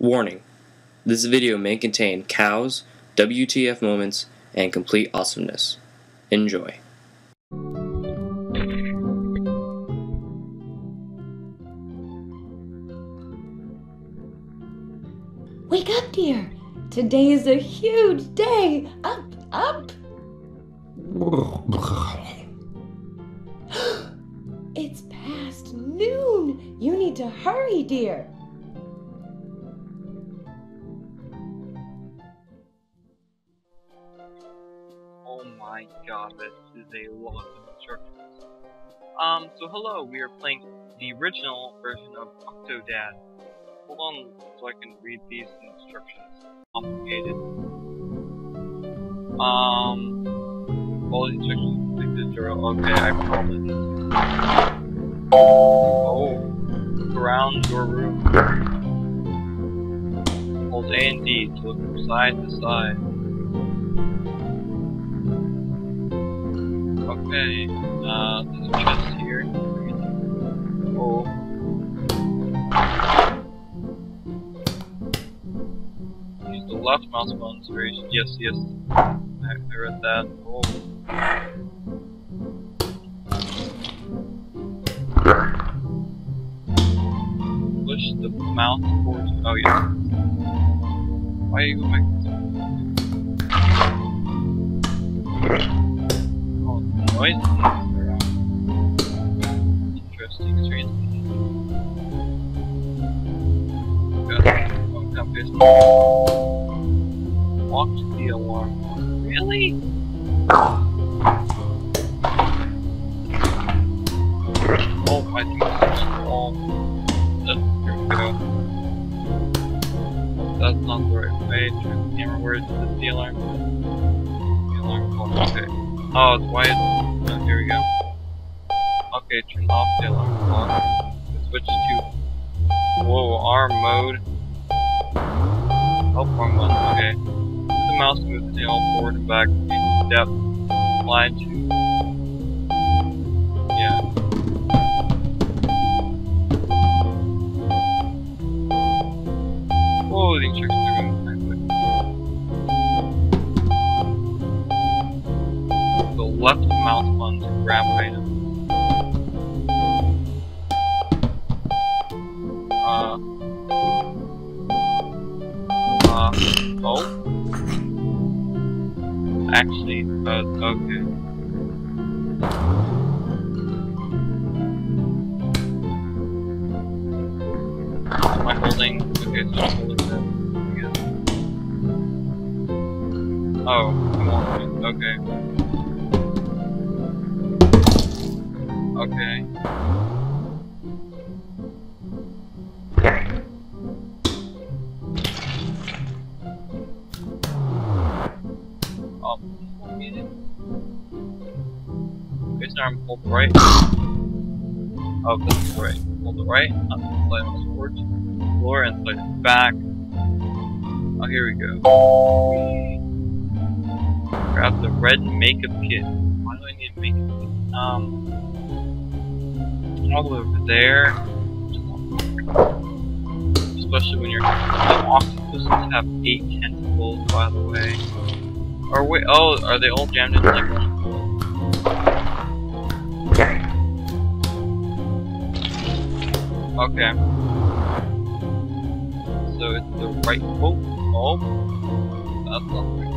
Warning this video may contain cows, WTF moments, and complete awesomeness. Enjoy. Wake up, dear. Today is a huge day. Up, up. it's past noon. You need to hurry, dear. My god, this is a lot of instructions. Um, so hello, we are playing the original version of Octodad. Hold on so I can read these instructions. Complicated. Um, all the instructions like the zero. Okay, I to. Oh, around your room. Hold A and D to look from side to side. Okay, uh, there's a chest here. Oh. Use the left mouse button to raise. Yes, yes. I, I read that. Oh. Push the mouse towards. Oh, yeah. Why are you going noise depth, line to... Yeah. Whoa, the instructions are going kind of. The left mouse button to grab items. Uh. Uh. Oh. Actually, uh, okay. Am I holding? Okay, so I'm holding that. Oh, come on. Okay. Okay. The right. Oh, that's the right. Hold the right, up slide on the floor and slide back. Oh, here we go. Grab the red makeup kit. Why do I need a makeup kit? Um, all the way over there. Especially when you're. The octopuses have eight tentacles, by the way. Or wait, oh, are they all jammed in like one? Okay. So it's the right. Oh, oh, that's not right.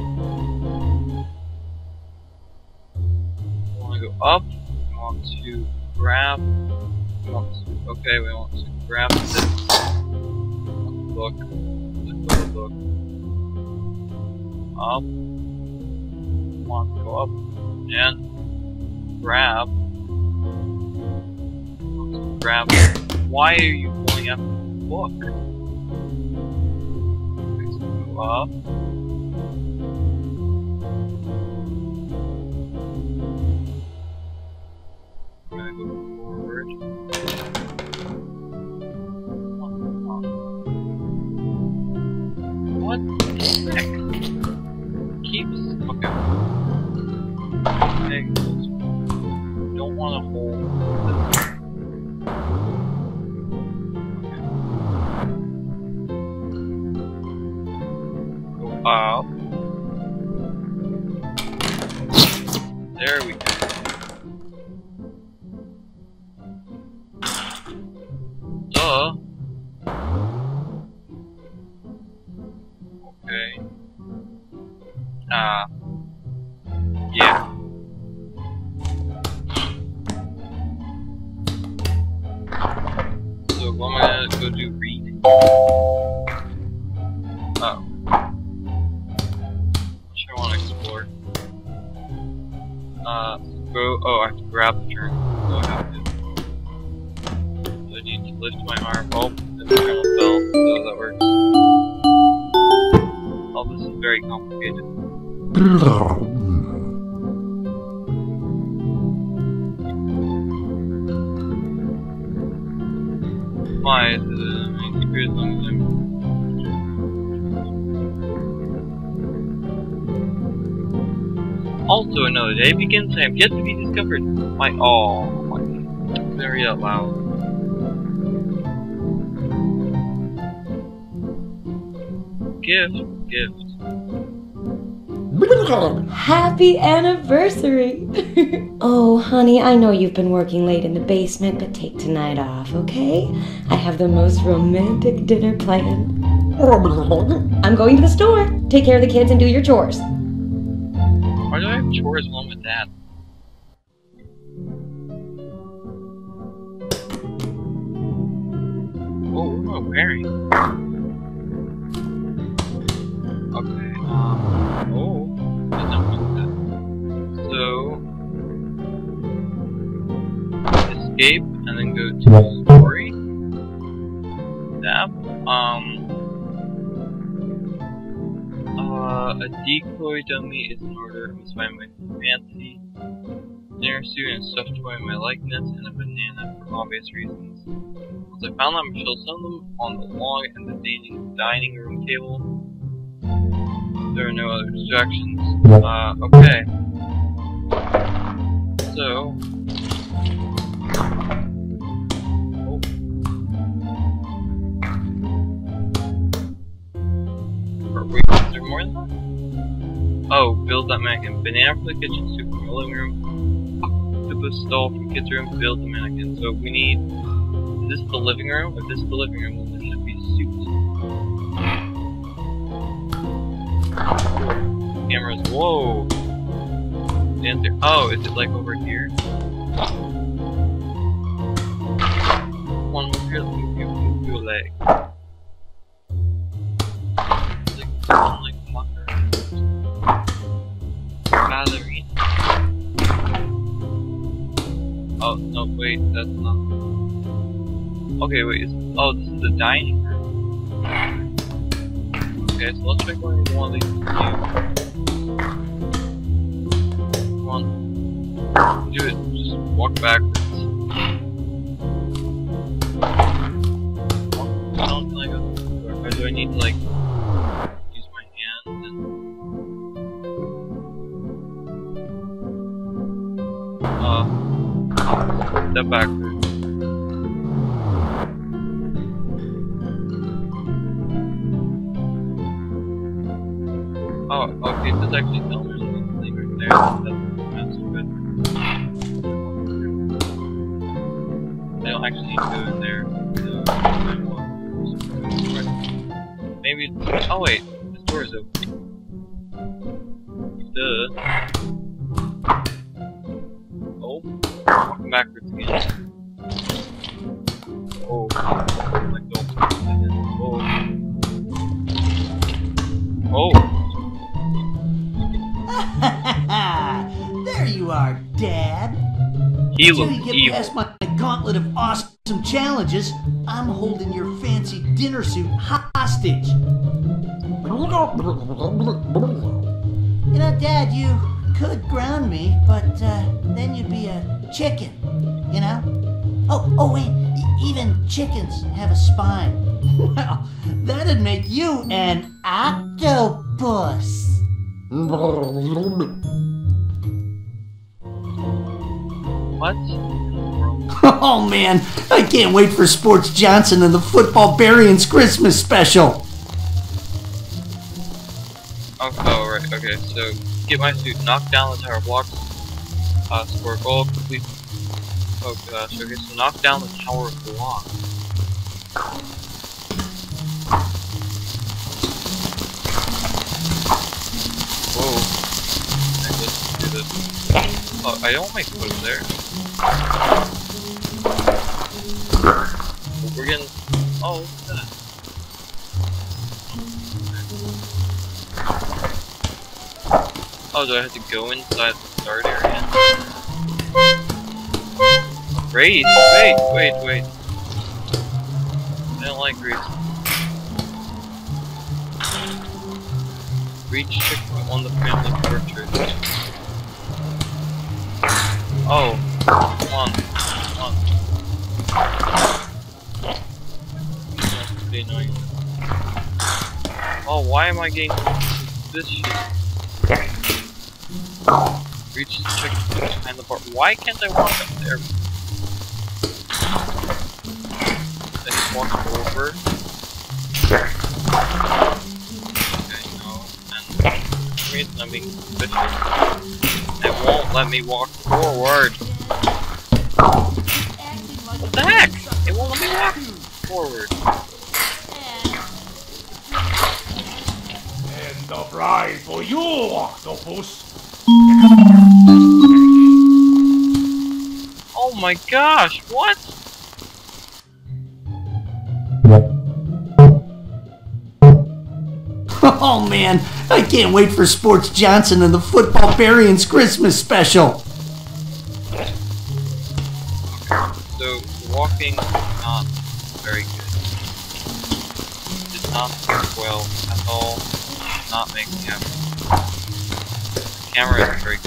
We want to go up. We want to grab. We want to. Okay, we want to grab this. Look. Look. Look. Up. We want to go up and grab. Grab. Why are you pulling up the book? So go up. I'm gonna go So what am I gonna go do read? Oh. Sure wanna explore. Uh go oh I have to grab the turn. Day begins, I have yet to be discovered. My oh my very out loud. Gift, gift. Happy anniversary! oh, honey, I know you've been working late in the basement, but take tonight off, okay? I have the most romantic dinner planned. I'm going to the store. Take care of the kids and do your chores. Chores I'm with dad? Oh, what am Okay, um, oh, did not want that. So, escape and then go to story. Tab. Um, a decoy dummy is in order. I must find my fancy dinner suit and stuffed toy in my likeness and a banana for obvious reasons. Once I found them, I shall send them on the log and the dining, dining room table. There are no other distractions. Uh, okay. So. Oh. Or wait, is there more than that? Oh, build that mannequin. Banana for the kitchen, soup from the living room, octopus stall from kids' room, build the mannequin. So we need. Is this the living room? If this is the living room, then there should be suits. Cameras. Whoa! There. Oh, is it like over here? One more here. Move your, move your leg. Wait, that's not. Okay, wait, oh, this is the dining room. Okay, so let's pick one of these. Come on. Do it. Just walk backwards. I go through. Or do I need to, like, use Step backwards. Oh, okay, this actually tells me the thing right there. That's, that's good. I don't actually need to go in there. So, Maybe. Oh wait, you are, Dad. He Until you get evil. past my gauntlet of awesome challenges, I'm holding your fancy dinner suit hostage. You know, Dad, you could ground me, but uh, then you'd be a chicken, you know? Oh, oh, wait, even chickens have a spine. Well, that'd make you an octopus. What? in the world? Oh man, I can't wait for Sports Johnson and the Football Barians Christmas special. Oh, oh, right, okay, so get my suit, knock down the tower blocks, uh, score goal, complete. Oh gosh, okay, so knock down the tower block. Whoa. I just do this. Oh, I don't make foot there. We're getting. Oh, look. Oh, do I have to go inside the start area? Raid! Wait, wait, wait. I don't like raids. Reach checkpoint on the family portrait. Oh, come on, come on. That's pretty annoying. Oh, why am I getting this shit? Reach the behind the bar. Why can't I walk up there? I walk over. Okay, no. And some reason I'm being. It won't let me walk forward. What the heck? It won't let me walk forward. And the prize for you, Octopus. Oh my gosh, what? Oh man, I can't wait for Sports Johnson and the Football Barians Christmas special. Not very good. Did not work well at all. Did not make me. The camera is very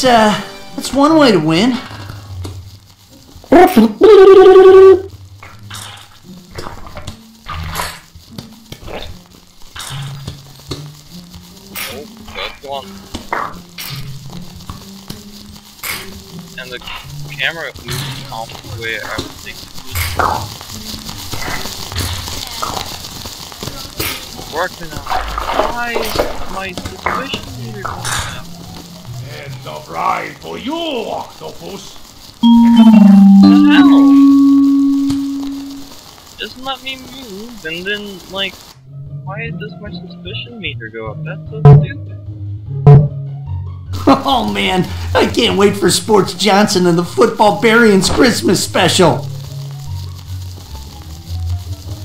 that's uh, that's one way to win. And the camera moves off the way I would think it would. Working out. Why my suspicion meter going the prize for you, Octopus. What the? Doesn't let me move, and then, like, why does my suspicion meter go up? That's so stupid. Oh man, I can't wait for Sports Johnson and the Football Barians Christmas special.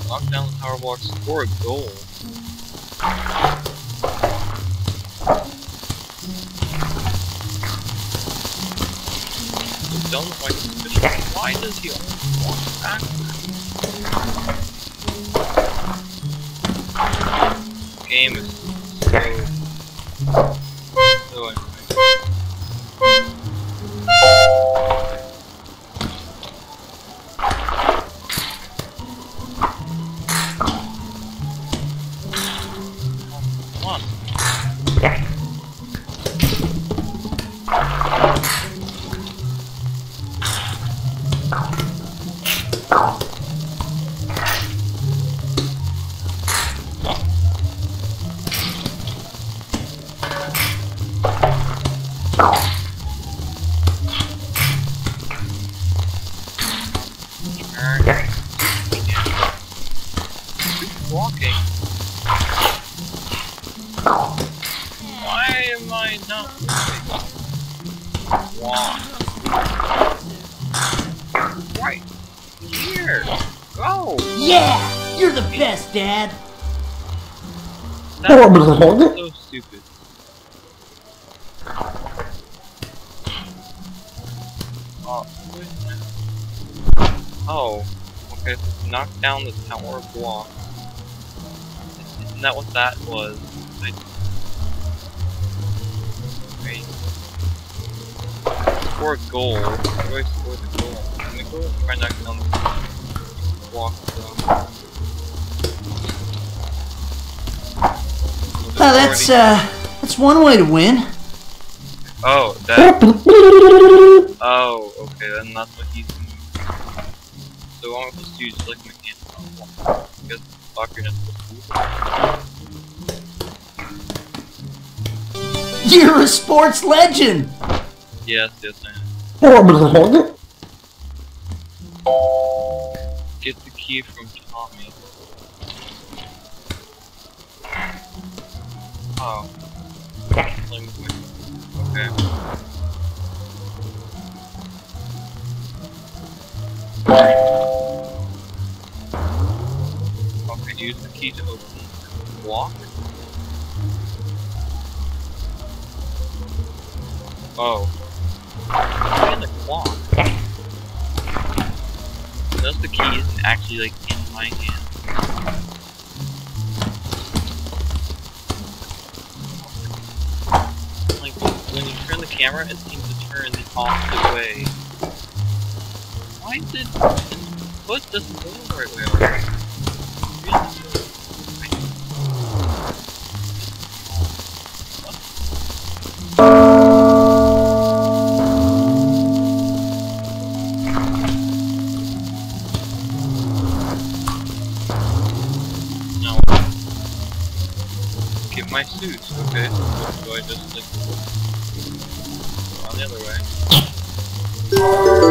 Knock down the tower blocks, score a goal. With my suspicion. Why does he always walk backwards? Game is so Walk. Right here. Go. Yeah, you're the best, Dad. That's so stupid. Oh. Oh, okay, so knock down the tower block. Isn't that what that was? I... Wait. Score a goal. How do I score the goal? I'm gonna go try knocking down the block. So. Well, that's uh, that's one way to win. Oh, that. Oh, okay, then that's what he's doing. So I'm supposed to use like my hand. I guess soccer is You're a sports legend. Yes, yes, I am. Get the key from Tommy. Oh. Okay. Use the key to open the block. Oh. In the clock. Notice the key isn't actually like in my hand. Like when you turn the camera, it seems to turn the opposite way. Why did foot doesn't go the right way? I just like on the other way?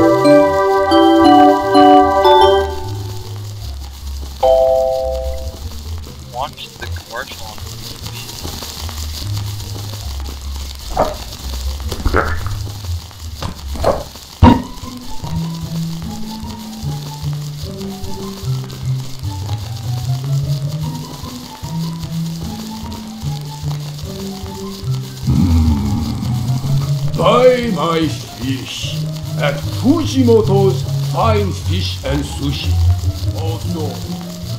Fujimoto's Fine Fish and Sushi. Oh no.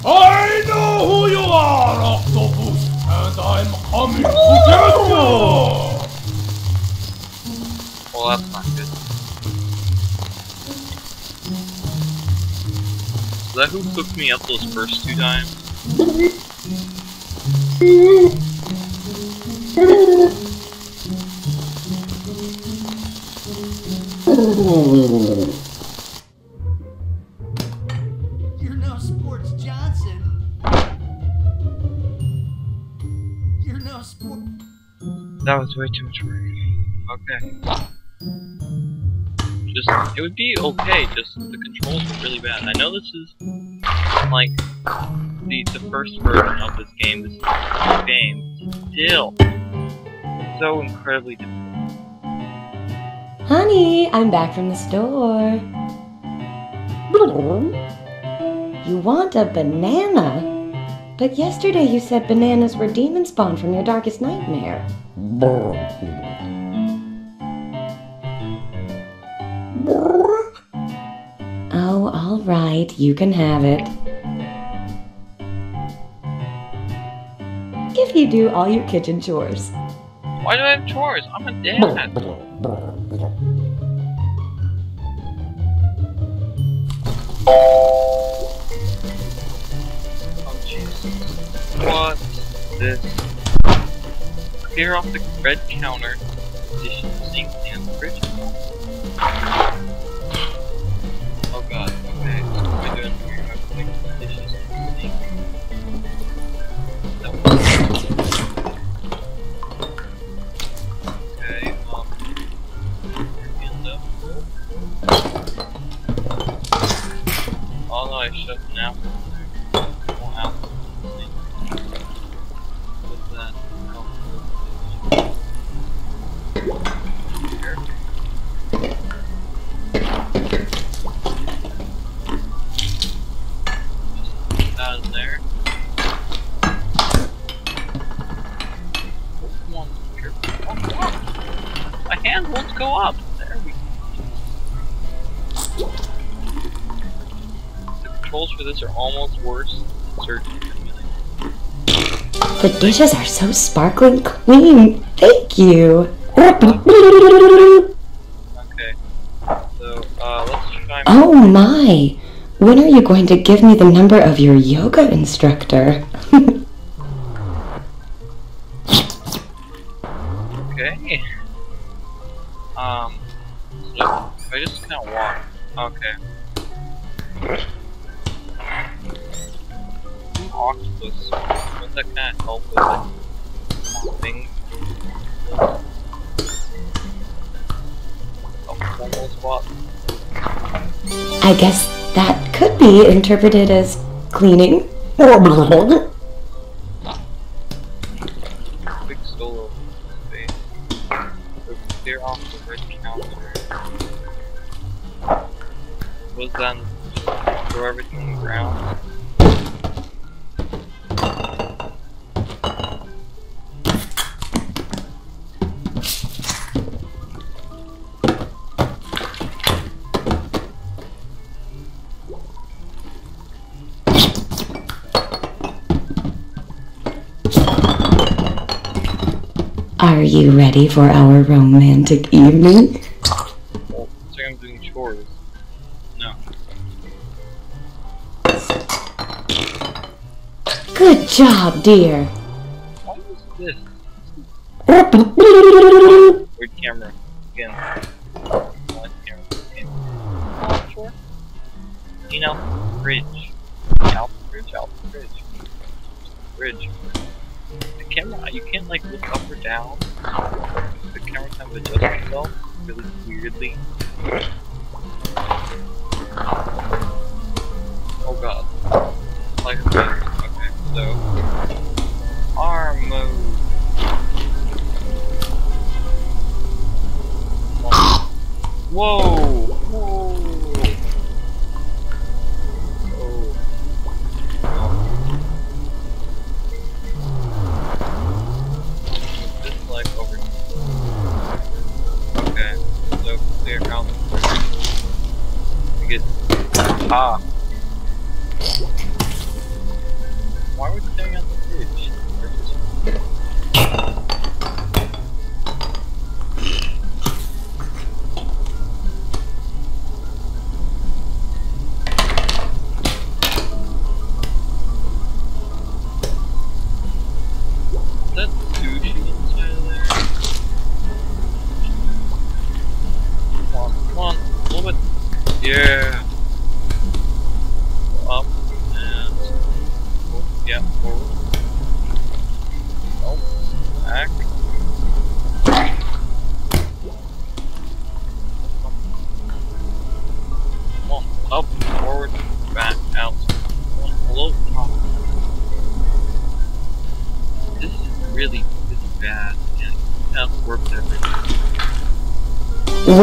I know who you are, Octopus, and I'm coming to get you! Well, that's not good. Is that who cooked me up those first two times? You're no sports Johnson. You're no sport. That was way too much work. Okay. Just, it would be okay, just the controls are really bad. I know this is, like, the, the first version of this game, this game, still, so incredibly difficult. Honey, I'm back from the store. You want a banana? But yesterday you said bananas were demon spawn from your darkest nightmare. Oh, all right, you can have it. If you do all your kitchen chores. Why do I have chores? I'm a dad. Oh. What this? Clear off the red counter, dish, sink, and fridge. The this are almost worse than Simulator. The dishes are so sparkling clean. Thank you. Okay. So, uh, let's try. Oh my! When are you going to give me the number of your yoga instructor? Be interpreted as cleaning. Was throw everything on the ground. Are you ready for our romantic evening? Like I'm doing chores. No. Good job, dear. What is this? Weird camera. Again. One camera. Okay. Sure. You know, bridge. Out bridge, out bridge. Bridge. Camera, you can't like look up or down. The camera kind of adjusts itself really weirdly. Oh god. Like. Okay, so. Arm move. Whoa! Whoa! 啊。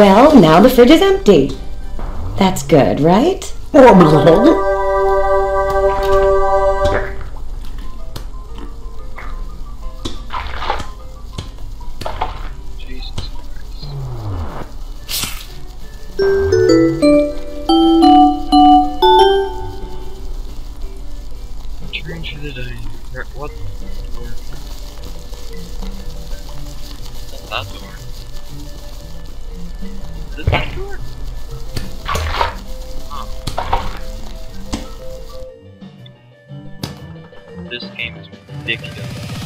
Well, now the fridge is empty. That's good, right? This game is ridiculous.